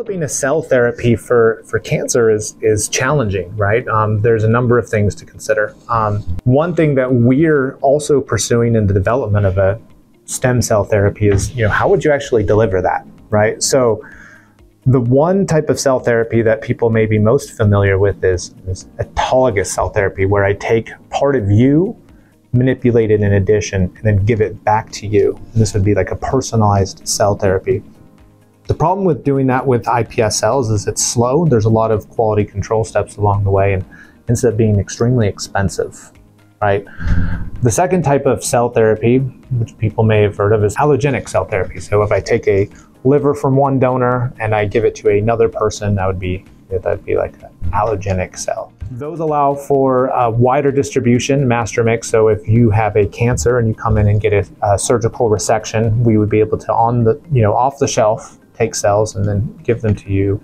developing a cell therapy for, for cancer is, is challenging, right? Um, there's a number of things to consider. Um, one thing that we're also pursuing in the development of a stem cell therapy is, you know, how would you actually deliver that, right? So the one type of cell therapy that people may be most familiar with is, is autologous cell therapy, where I take part of you, manipulate it in addition, and then give it back to you. And this would be like a personalized cell therapy. The problem with doing that with iPS cells is it's slow. There's a lot of quality control steps along the way and ends up being extremely expensive, right? The second type of cell therapy, which people may have heard of, is allogenic cell therapy. So if I take a liver from one donor and I give it to another person, that would be that'd be like an allogenic cell. Those allow for a wider distribution, master mix. So if you have a cancer and you come in and get a, a surgical resection, we would be able to on the you know off the shelf take cells and then give them to you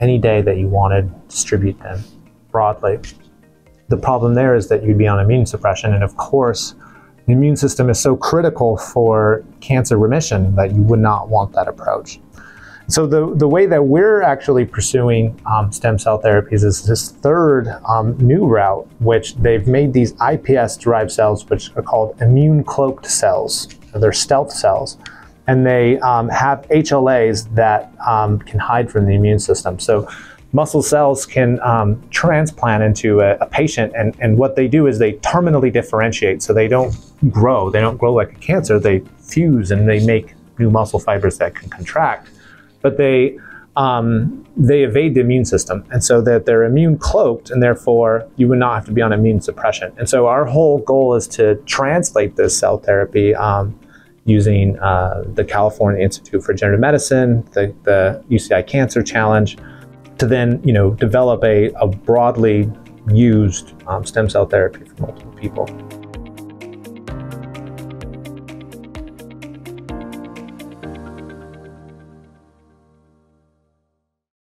any day that you wanted, distribute them broadly. The problem there is that you'd be on immune suppression, and of course, the immune system is so critical for cancer remission that you would not want that approach. So the, the way that we're actually pursuing um, stem cell therapies is this third um, new route, which they've made these iPS-derived cells, which are called immune-cloaked cells. They're stealth cells and they um, have HLAs that um, can hide from the immune system. So muscle cells can um, transplant into a, a, patient, and, and what they do is they terminally differentiate. So they don't grow. They don't grow like a cancer. They fuse and they make new muscle fibers that can contract. But they um, they evade the immune system, and so that they're immune cloaked, and therefore you would not have to be on immune suppression. And so our whole goal is to translate this cell therapy um, using uh, the California Institute for Regenerative Medicine, the, the UCI Cancer Challenge, to then you know develop a, a broadly used um, stem cell therapy for multiple people.